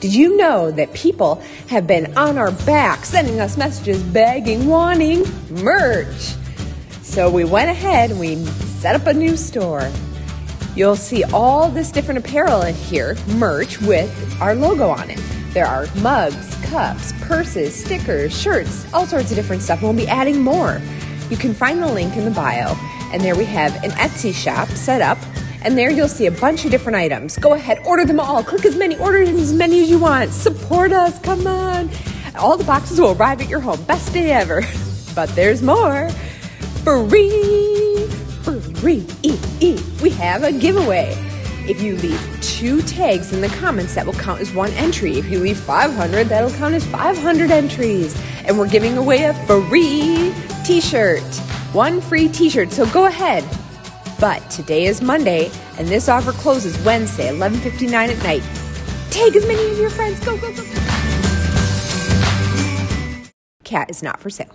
Did you know that people have been on our back sending us messages begging, wanting merch? So we went ahead and we set up a new store. You'll see all this different apparel in here, merch with our logo on it. There are mugs, cups, purses, stickers, shirts, all sorts of different stuff. We'll be adding more. You can find the link in the bio, and there we have an Etsy shop set up. And there you'll see a bunch of different items. Go ahead, order them all. Click as many, order as many as you want. Support us, come on. All the boxes will arrive at your home. Best day ever. But there's more. Free, free, we have a giveaway. If you leave two tags in the comments, that will count as one entry. If you leave 500, that'll count as 500 entries. And we're giving away a free t shirt. One free t shirt. So go ahead. But today is Monday, and this offer closes Wednesday, 11:59 at night. Take as many of your friends. Go, go, go. Cat is not for sale.